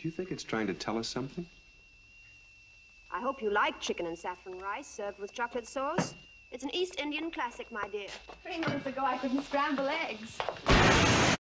Do you think it's trying to tell us something? I hope you like chicken and saffron rice served with chocolate sauce. It's an East Indian classic, my dear. Three months ago, I couldn't scramble eggs.